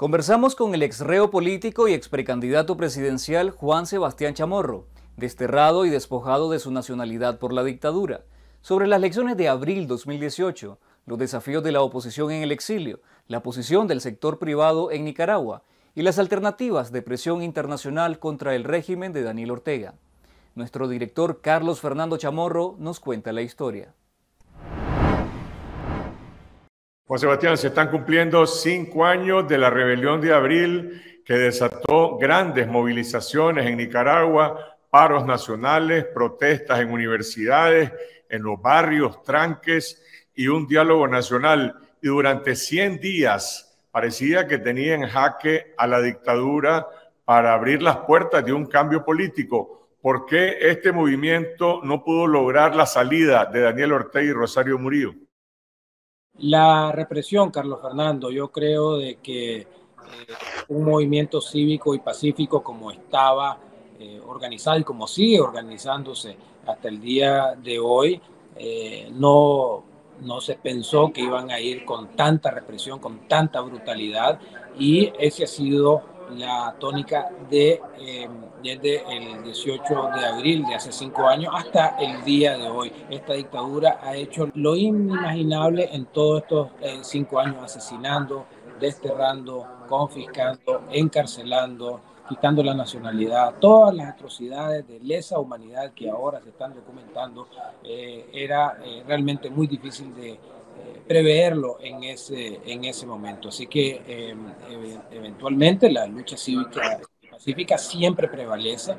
Conversamos con el ex reo político y ex precandidato presidencial Juan Sebastián Chamorro, desterrado y despojado de su nacionalidad por la dictadura, sobre las elecciones de abril 2018, los desafíos de la oposición en el exilio, la posición del sector privado en Nicaragua y las alternativas de presión internacional contra el régimen de Daniel Ortega. Nuestro director Carlos Fernando Chamorro nos cuenta la historia. Juan Sebastián, se están cumpliendo cinco años de la rebelión de abril que desató grandes movilizaciones en Nicaragua, paros nacionales, protestas en universidades, en los barrios, tranques y un diálogo nacional. Y durante 100 días parecía que tenía en jaque a la dictadura para abrir las puertas de un cambio político. ¿Por qué este movimiento no pudo lograr la salida de Daniel Ortega y Rosario Murillo? La represión, Carlos Fernando, yo creo de que eh, un movimiento cívico y pacífico como estaba eh, organizado y como sigue organizándose hasta el día de hoy, eh, no, no se pensó que iban a ir con tanta represión, con tanta brutalidad y ese ha sido la tónica de em, desde el 18 de abril de hace cinco años hasta el día de hoy. Esta dictadura ha hecho lo inimaginable en todos estos eh, cinco años, asesinando, desterrando, confiscando, encarcelando, quitando la nacionalidad, todas las atrocidades de lesa humanidad que ahora se están documentando, eh, era eh, realmente muy difícil de preverlo en ese, en ese momento. Así que em, eventualmente la lucha cívica pacífica siempre prevalece.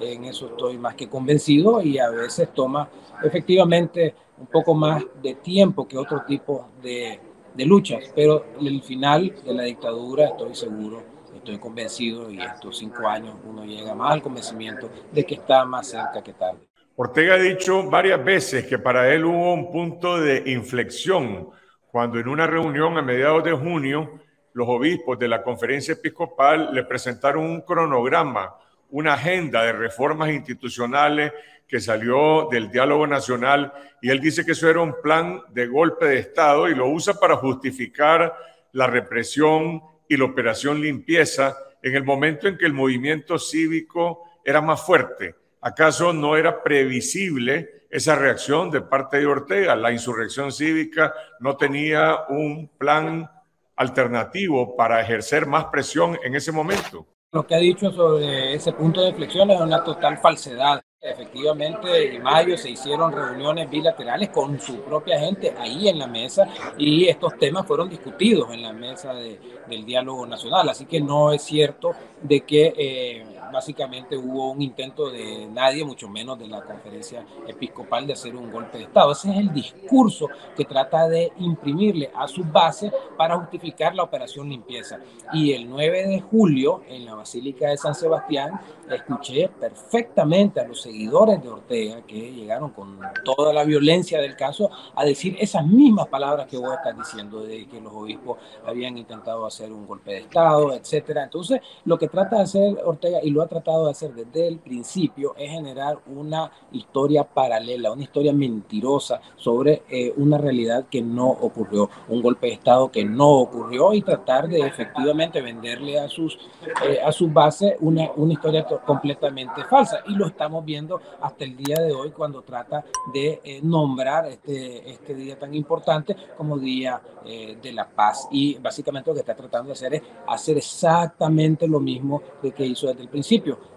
En eso estoy más que convencido y a veces toma efectivamente un poco más de tiempo que otro tipo de, de luchas, pero el final de la dictadura estoy seguro, estoy convencido y estos cinco años uno llega más al convencimiento de que está más cerca que tarde. Ortega ha dicho varias veces que para él hubo un punto de inflexión cuando en una reunión a mediados de junio los obispos de la conferencia episcopal le presentaron un cronograma, una agenda de reformas institucionales que salió del diálogo nacional y él dice que eso era un plan de golpe de Estado y lo usa para justificar la represión y la operación limpieza en el momento en que el movimiento cívico era más fuerte ¿Acaso no era previsible esa reacción de parte de Ortega? La insurrección cívica no tenía un plan alternativo para ejercer más presión en ese momento. Lo que ha dicho sobre ese punto de inflexión es una total falsedad. Efectivamente, en mayo se hicieron reuniones bilaterales con su propia gente ahí en la mesa y estos temas fueron discutidos en la mesa del diálogo nacional. Así que no es cierto de que eh, básicamente hubo un intento de nadie, mucho menos de la conferencia episcopal, de hacer un golpe de Estado. Ese es el discurso que trata de imprimirle a su base para justificar la operación limpieza. Y el 9 de julio, en la Basílica de San Sebastián, escuché perfectamente a los seguidores de Ortega, que llegaron con toda la violencia del caso, a decir esas mismas palabras que vos estás diciendo, de que los obispos habían intentado hacer un golpe de Estado, etcétera. Entonces, lo que trata de hacer Ortega, y lo ha tratado de hacer desde el principio es generar una historia paralela, una historia mentirosa sobre eh, una realidad que no ocurrió, un golpe de Estado que no ocurrió y tratar de efectivamente venderle a sus, eh, a sus bases una, una historia completamente falsa. Y lo estamos viendo hasta el día de hoy cuando trata de eh, nombrar este, este día tan importante como Día de la Paz. Y básicamente lo que está tratando de hacer es hacer exactamente lo mismo de que hizo desde el principio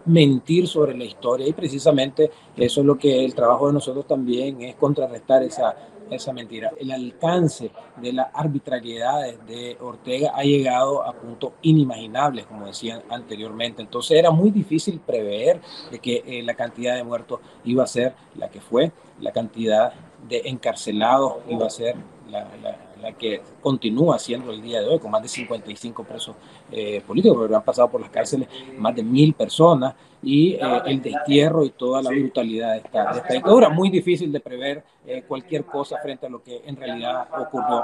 mentir sobre la historia y precisamente eso es lo que el trabajo de nosotros también es contrarrestar esa, esa mentira. El alcance de las arbitrariedades de Ortega ha llegado a puntos inimaginables, como decían anteriormente. Entonces era muy difícil prever de que eh, la cantidad de muertos iba a ser la que fue, la cantidad de encarcelados iba a ser la, la que continúa siendo el día de hoy, con más de 55 presos eh, políticos, pero han pasado por las cárceles más de mil personas y eh, el destierro y toda la brutalidad de esta, de esta dictadura. Muy difícil de prever eh, cualquier cosa frente a lo que en realidad ocurrió.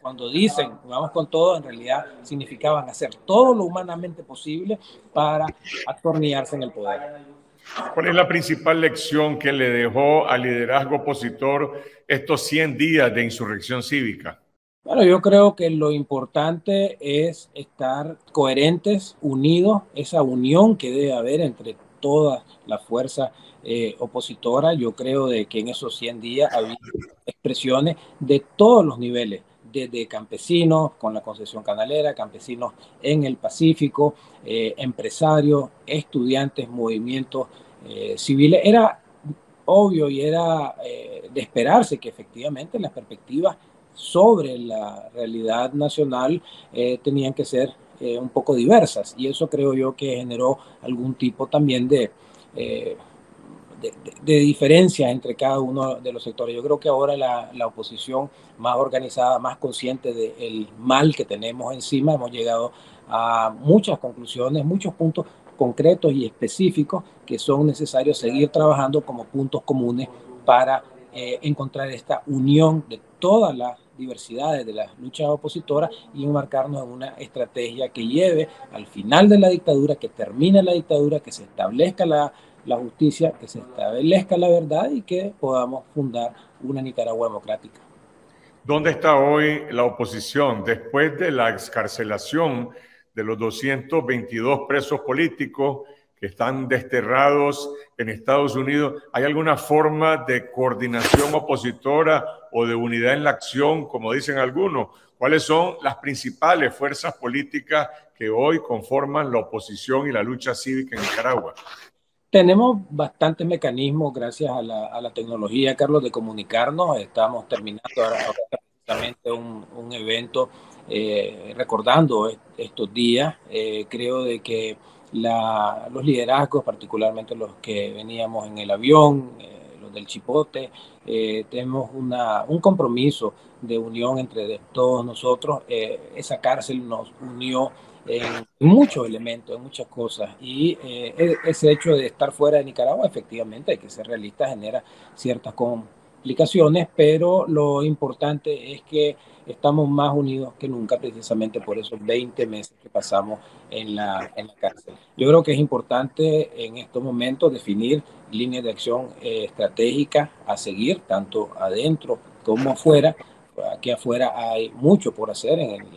cuando dicen vamos con todo, en realidad significaban hacer todo lo humanamente posible para atornillarse en el poder. ¿Cuál es la principal lección que le dejó al liderazgo opositor estos 100 días de insurrección cívica? Bueno, yo creo que lo importante es estar coherentes, unidos, esa unión que debe haber entre todas las fuerzas eh. Yo creo de que en esos 100 días ha habido expresiones de todos los niveles, desde campesinos con la concesión canalera, campesinos en el Pacífico, eh, empresarios, estudiantes, movimientos eh, civiles. Era obvio y era de esperarse que efectivamente las perspectivas sobre la realidad nacional eh, tenían que ser eh, un poco diversas y eso creo yo que generó algún tipo también de, eh, de, diferencia entre cada uno de los sectores. Yo creo que ahora la, la oposición más organizada, más consciente del mal que tenemos encima, hemos llegado a muchas conclusiones, muchos puntos concretos y específicos que son necesarios seguir trabajando como puntos comunes para encontrar esta unión de todas las diversidades de las luchas opositoras y enmarcarnos en una estrategia que lleve al final de la dictadura, que termine la dictadura, que se establezca la, la justicia, que se establezca la verdad y que podamos fundar una Nicaragua democrática. ¿Dónde está hoy la oposición después de la excarcelación de los 222 presos políticos? que están desterrados en Estados Unidos. ¿Hay alguna forma de coordinación opositora o de unidad en la acción, como dicen algunos? ¿Cuáles son las principales fuerzas políticas que hoy conforman la oposición y la lucha cívica en Nicaragua? Tenemos bastantes mecanismos gracias a la, tecnología, Carlos, de comunicarnos. Estamos terminando ahora, un, un evento eh, recordando estos días. Eh, creo de que los liderazgos, particularmente los que veníamos en el avión, eh, los del Chipote, tenemos un compromiso de unión entre todos nosotros. Esa cárcel nos unió en muchos elementos, en muchas cosas. Y e, ese hecho de estar fuera de Nicaragua, efectivamente, hay que ser realista, genera ciertas pero lo importante es que estamos más unidos que nunca precisamente por esos 20 meses que pasamos en la, en la cárcel. Yo creo que es importante en estos momentos definir líneas de acción eh, estratégicas a seguir, tanto adentro como afuera. Aquí afuera hay mucho por hacer en el,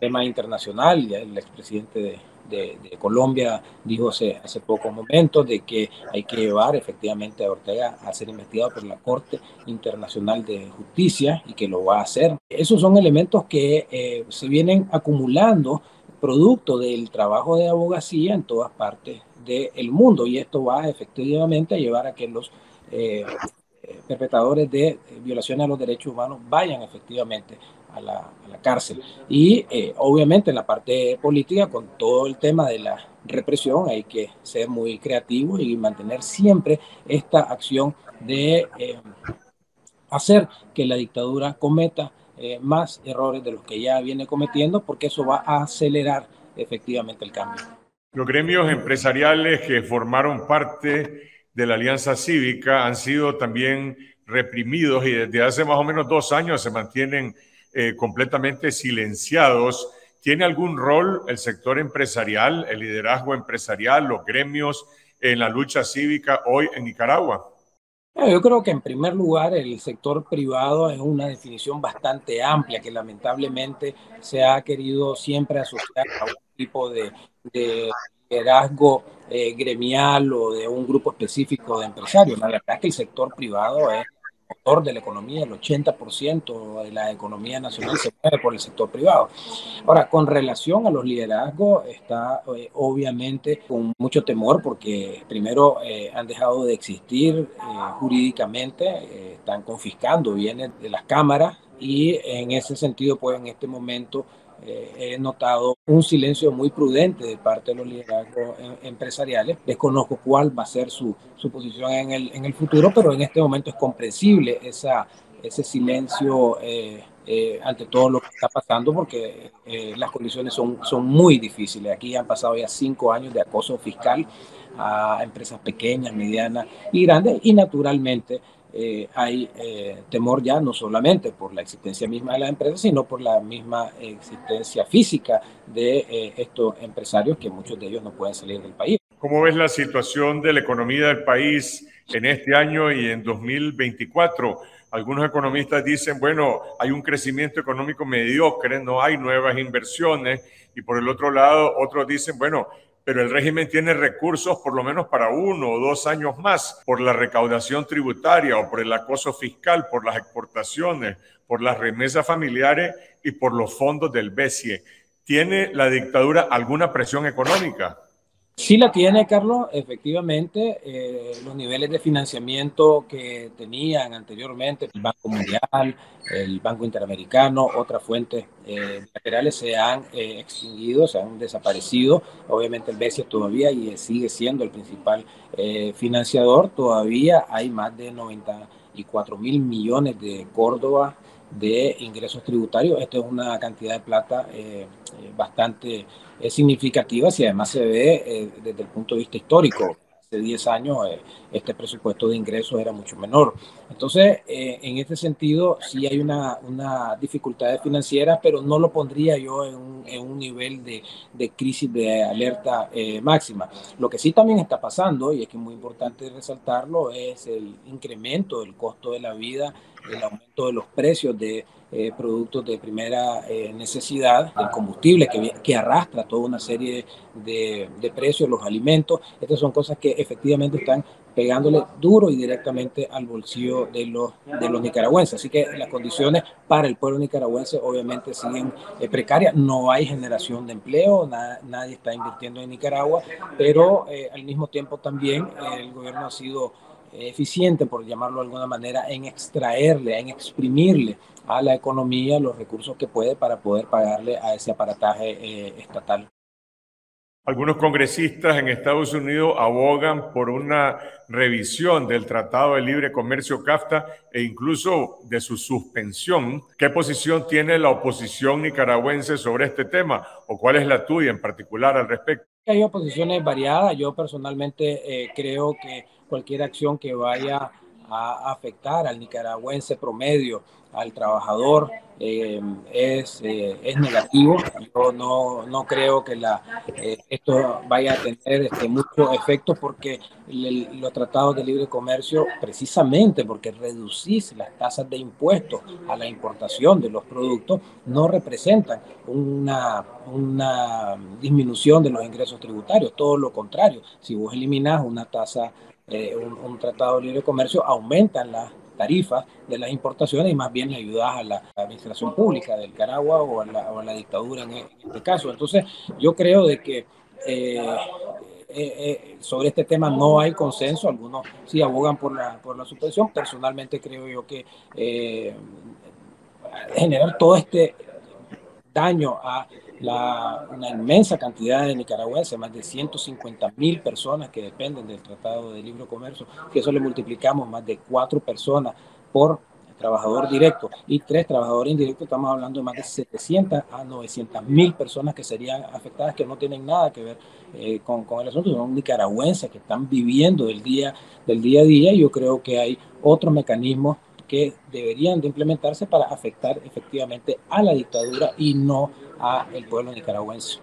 tema internacional. Ya el expresidente de, de, Colombia dijo hace, hace pocos momentos de que hay que llevar efectivamente a Ortega a ser investigado por la Corte Internacional de Justicia y que lo va a hacer. Esos son elementos que eh, se vienen acumulando producto del trabajo de abogacía en todas partes del mundo y esto va efectivamente a llevar a que los eh, perpetradores de violaciones a los derechos humanos vayan efectivamente a la, cárcel. Y eh, obviamente en la parte política, con todo el tema de la represión, hay que ser muy creativos y mantener siempre esta acción de eh, hacer que la dictadura cometa eh, más errores de los que ya viene cometiendo, porque eso va a acelerar efectivamente el cambio. Los gremios empresariales que formaron parte de la Alianza Cívica han sido también reprimidos y desde hace más o menos dos años se mantienen eh, completamente silenciados. ¿Tiene algún rol el sector empresarial, el liderazgo empresarial, los gremios en la lucha cívica hoy en Nicaragua? Yo creo que en primer lugar el sector privado es una definición bastante amplia que lamentablemente se ha querido siempre asociar a un tipo de, liderazgo eh, gremial o de un grupo específico de empresarios. La verdad es que el sector privado es motor de la economía, el 80% de la economía nacional se mueve por el sector privado. Ahora, con relación a los liderazgos, está eh, obviamente con mucho temor porque primero eh, han dejado de existir eh, jurídicamente, están confiscando bienes de las cámaras y en ese sentido, pues en este momento he notado un silencio muy prudente de parte de los liderazgos empresariales. Desconozco cuál va a ser su, su posición en el, en el, futuro, pero en este momento es comprensible esa, ese silencio eh, eh, ante todo lo que está pasando porque eh, las condiciones son, son muy difíciles. Aquí han pasado ya cinco años de acoso fiscal a empresas pequeñas, medianas y grandes y naturalmente eh, hay eh, temor ya no solamente por la existencia misma de las empresas, sino por la misma existencia física de eh, estos empresarios, que muchos de ellos no pueden salir del país. ¿Cómo ves la situación de la economía del país en este año y en 2024? Algunos economistas dicen, bueno, hay un crecimiento económico mediocre, no hay nuevas inversiones. Y por el otro lado, otros dicen, bueno, pero el régimen tiene recursos por lo menos para uno o dos años más por la recaudación tributaria o por el acoso fiscal, por las exportaciones, por las remesas familiares y por los fondos del BESIE. ¿Tiene la dictadura alguna presión económica? Sí la tiene, Carlos, efectivamente. Eh, los niveles de financiamiento que tenían anteriormente el Banco Mundial, el Banco Interamericano, otras fuentes eh, laterales se han eh, extinguido, se han desaparecido. Obviamente el BCE todavía y sigue siendo el principal financiador. Todavía hay más de 94 mil millones de Córdoba de ingresos tributarios. Esto es una cantidad de plata eh, eh, bastante eh, significativa si además se ve desde el punto de vista histórico. Hace 10 años este presupuesto de ingresos era mucho menor. Entonces, en este sentido, sí hay una, una dificultad financiera, pero no lo pondría yo en un, en un nivel de, de, crisis de alerta máxima. Lo que sí también está pasando, y es que es muy importante resaltarlo, es el incremento del costo de la vida el aumento de los precios de eh, productos de primera eh, necesidad, del combustible que, que, arrastra toda una serie de, de, precios, los alimentos. Estas son cosas que efectivamente están pegándole duro y directamente al bolsillo de los, de los nicaragüenses. Así que las condiciones para el pueblo nicaragüense obviamente siguen eh, precarias. No hay generación de empleo, nadie está invirtiendo en Nicaragua, pero al mismo tiempo también el gobierno ha sido eficiente, por llamarlo de alguna manera, en extraerle, en exprimirle a la economía los recursos que puede para poder pagarle a ese aparataje eh, estatal. Algunos congresistas en Estados Unidos abogan por una revisión del Tratado de Libre Comercio CAFTA e incluso de su suspensión. ¿Qué posición tiene la oposición nicaragüense sobre este tema o cuál es la tuya en particular al respecto? Hay oposiciones variadas. Yo personalmente eh, creo que cualquier acción que vaya a afectar al nicaragüense promedio, al trabajador, eh, es, eh, es, negativo. Yo no, no creo que la, eh, esto vaya a tener este, mucho efecto porque los tratados de libre comercio, precisamente porque reducís las tasas de impuestos a la importación de los productos, no representan una, una disminución de los ingresos tributarios. Todo lo contrario, si vos eliminás una tasa eh, un, tratado de libre comercio, aumentan las tarifas de las importaciones y más bien le ayudas a la administración pública del Caragua o a la, dictadura en, este caso. Entonces, yo creo de que eh, eh, sobre este tema no hay consenso, algunos sí abogan por la, por la suspensión, personalmente creo yo que generar todo este daño a la, una inmensa cantidad de nicaragüenses, más de 150 mil personas que dependen del Tratado de Libre Comercio, que eso le multiplicamos más de cuatro personas por trabajador directo y tres trabajadores indirectos, estamos hablando de más de 700 a 900 mil personas que serían afectadas, que no tienen nada que ver eh, con, con, el asunto, son nicaragüenses que están viviendo el día, del día a día y yo creo que hay otros mecanismos que deberían de implementarse para afectar efectivamente a la dictadura y no a el pueblo nicaragüense.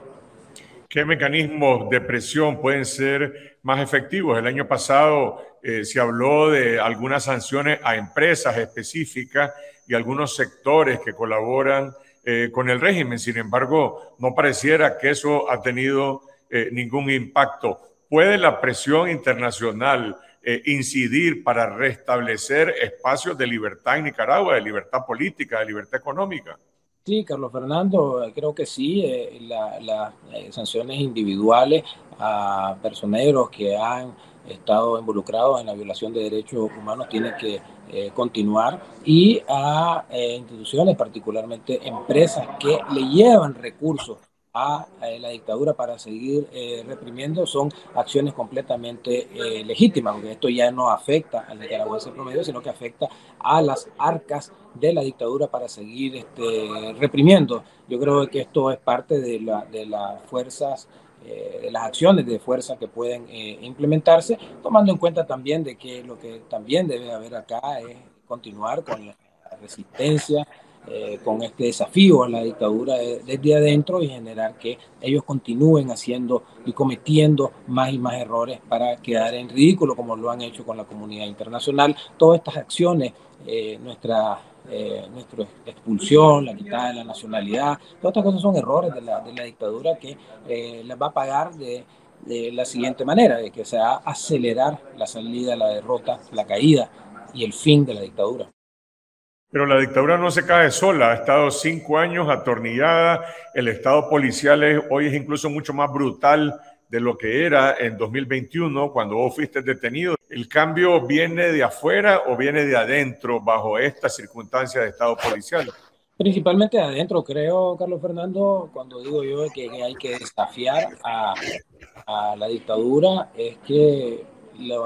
¿Qué mecanismos de presión pueden ser más efectivos? El año pasado eh, se habló de algunas sanciones a empresas específicas y algunos sectores que colaboran eh, con el régimen. Sin embargo, no pareciera que eso ha tenido eh, ningún impacto. ¿Puede la presión internacional incidir para restablecer espacios de libertad en Nicaragua, de libertad política, de libertad económica? Sí, Carlos Fernando, creo que sí. Eh, las eh, sanciones individuales a personeros que han estado involucrados en la violación de derechos humanos tienen que eh, continuar y a instituciones, particularmente empresas que le llevan recursos a la dictadura para seguir eh, reprimiendo son acciones completamente eh, legítimas, porque esto ya no afecta al nicaragüense promedio, sino que afecta a las arcas de la dictadura para seguir este, reprimiendo. Yo creo que esto es parte de, la, de las fuerzas, eh, de las acciones de fuerza que pueden implementarse, tomando en cuenta también de que lo que también debe haber acá es continuar con la resistencia eh, con este desafío a la dictadura desde adentro y generar que ellos continúen haciendo y cometiendo más y más errores para quedar en ridículo como lo han hecho con la comunidad internacional. Todas estas acciones, eh, nuestra, eh, nuestra expulsión, la quitada de la nacionalidad, todas estas cosas son errores de la, de la dictadura que las va a pagar de, de la siguiente manera, de que se va a acelerar la salida, la derrota, la caída y el fin de la dictadura. Pero la dictadura no se cae sola, ha estado cinco años atornillada, el estado policial hoy es incluso mucho más brutal de lo que era en 2021 cuando vos fuiste detenido. ¿El cambio viene de afuera o viene de adentro bajo esta circunstancia de estado policial? Principalmente de adentro, creo, Carlos Fernando, cuando digo yo que hay que desafiar a la dictadura, es que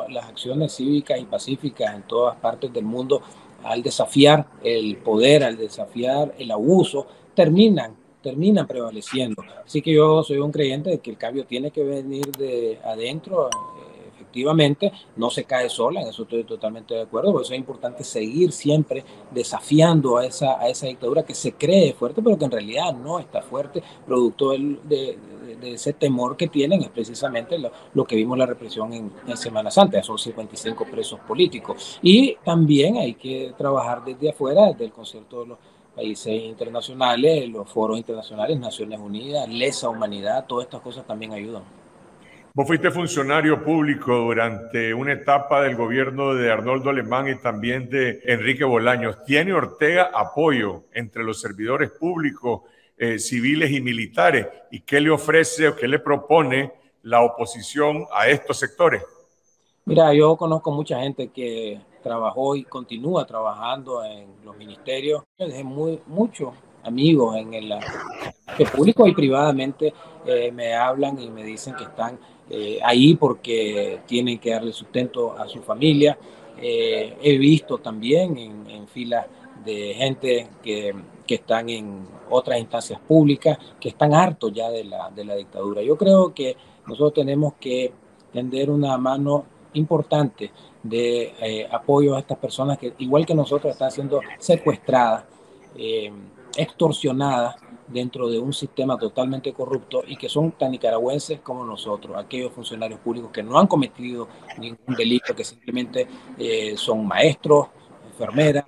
las acciones cívicas y pacíficas en todas partes del mundo al desafiar el poder, al desafiar el abuso, terminan, terminan prevaleciendo. Así que yo soy un creyente de que el cambio tiene que venir de adentro, efectivamente, no se cae sola, en eso estoy totalmente de acuerdo, por eso es importante seguir siempre desafiando a esa, a esa dictadura que se cree fuerte, pero que en realidad no está fuerte, producto de, ese temor que tienen es precisamente lo, que vimos la represión en, en, Semana Santa, son 55 presos políticos. Y también hay que trabajar desde afuera, desde el concierto de los países internacionales, los foros internacionales, Naciones Unidas, lesa humanidad, todas estas cosas también ayudan. Vos fuiste funcionario público durante una etapa del gobierno de Arnoldo Alemán y también de Enrique Bolaños. ¿Tiene Ortega apoyo entre los servidores públicos eh, civiles y militares y qué le ofrece o qué le propone la oposición a estos sectores? Mira, yo conozco mucha gente que trabajó y continúa trabajando en los ministerios. Muy, muchos amigos en el público y privadamente eh, me hablan y me dicen que están eh, ahí porque tienen que darle sustento a su familia. he visto también en, en filas de gente que, que, están en otras instancias públicas, que están hartos ya de la, de la dictadura. Yo creo que nosotros tenemos que tender una mano importante de eh, apoyo a estas personas que, igual que nosotros, están siendo secuestradas, eh, extorsionadas dentro de un sistema totalmente corrupto y que son tan nicaragüenses como nosotros, aquellos funcionarios públicos que no han cometido ningún delito, que simplemente eh, son maestros, enfermeras,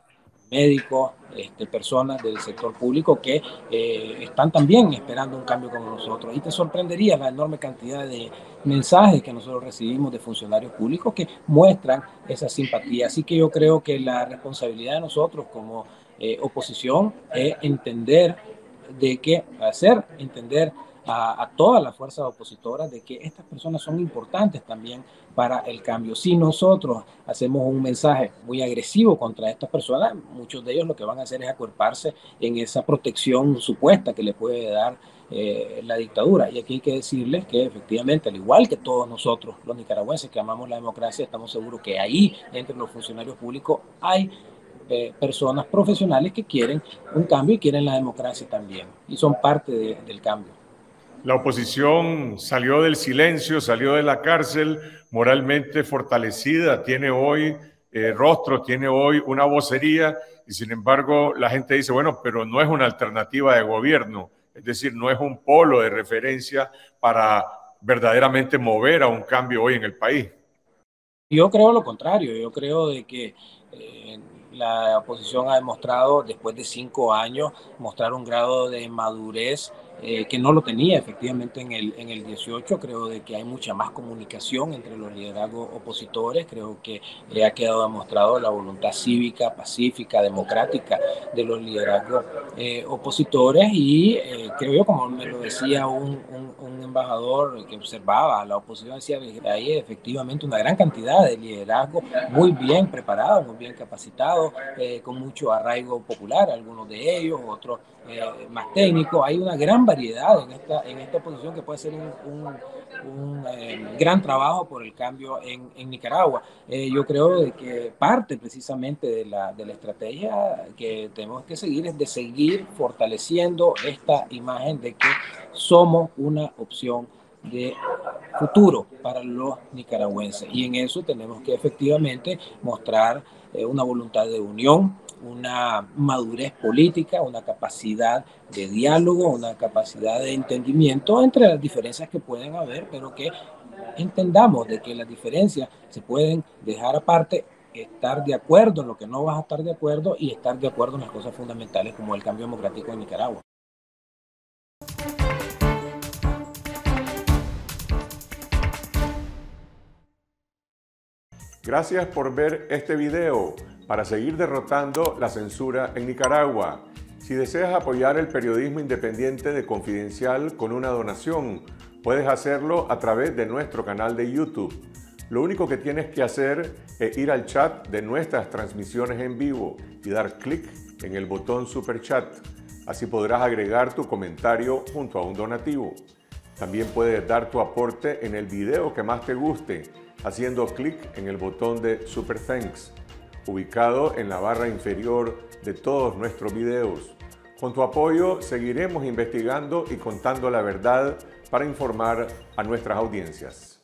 médicos, este, personas del sector público que eh, están también esperando un cambio como nosotros. Y te sorprendería la enorme cantidad de mensajes que nosotros recibimos de funcionarios públicos que muestran esa simpatía. Así que yo creo que la responsabilidad de nosotros como eh, oposición es entender de qué hacer, entender a, todas las fuerzas opositoras de que estas personas son importantes también para el cambio. Si nosotros hacemos un mensaje muy agresivo contra estas personas, muchos de ellos lo que van a hacer es acuerparse en esa protección supuesta que le puede dar eh, la dictadura. Y aquí hay que decirles que efectivamente, al igual que todos nosotros, los nicaragüenses que amamos la democracia, estamos seguros que ahí, entre los funcionarios públicos, hay eh, personas profesionales que quieren un cambio y quieren la democracia también. Y son parte del cambio. La oposición salió del silencio, salió de la cárcel moralmente fortalecida, tiene hoy eh, rostro, tiene hoy una vocería y sin embargo la gente dice, bueno, pero no es una alternativa de gobierno, es decir, no es un polo de referencia para verdaderamente mover a un cambio hoy en el país. Yo creo lo contrario, yo creo de que eh, la oposición ha demostrado, después de cinco años, mostrar un grado de madurez eh, que no lo tenía efectivamente en el, en el 18. Creo de que hay mucha más comunicación entre los liderazgos opositores. Creo que le ha quedado demostrado la voluntad cívica, pacífica, democrática de los liderazgos eh, opositores y eh, creo yo, como me lo decía un, un, embajador que observaba la oposición, decía que hay efectivamente una gran cantidad de liderazgo muy bien preparado, muy bien capacitado, con mucho arraigo popular, algunos de ellos, otros más técnicos. Hay una gran variedad en esta, en esta posición que puede ser un, eh, gran trabajo por el cambio en, Nicaragua. Eh, yo creo que parte precisamente de la, de la estrategia que tenemos que seguir es de seguir fortaleciendo esta imagen de que somos una opción de futuro para los nicaragüenses. Y en eso tenemos que efectivamente mostrar eh, una voluntad de unión, una madurez política, una capacidad de diálogo, una capacidad de entendimiento entre las diferencias que pueden haber, pero que entendamos de que las diferencias se pueden dejar aparte, estar de acuerdo en lo que no vas a estar de acuerdo y estar de acuerdo en las cosas fundamentales como el cambio democrático en Nicaragua. Gracias por ver este video para seguir derrotando la censura en Nicaragua. Si deseas apoyar el periodismo independiente de Confidencial con una donación, puedes hacerlo a través de nuestro canal de YouTube. Lo único que tienes que hacer es ir al chat de nuestras transmisiones en vivo y dar clic en el botón Super Chat. Así podrás agregar tu comentario junto a un donativo. También puedes dar tu aporte en el video que más te guste haciendo clic en el botón de Super Thanks, ubicado en la barra inferior de todos nuestros videos. Con tu apoyo seguiremos investigando y contando la verdad para informar a nuestras audiencias.